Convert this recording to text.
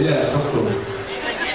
Yeah, of course.